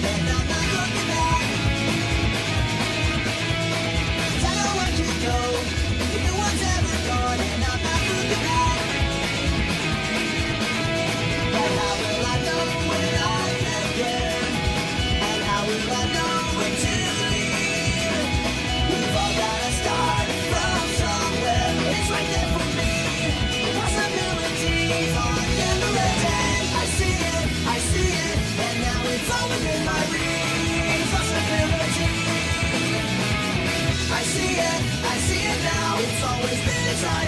Road I see it, I see it now. It's always been a inside.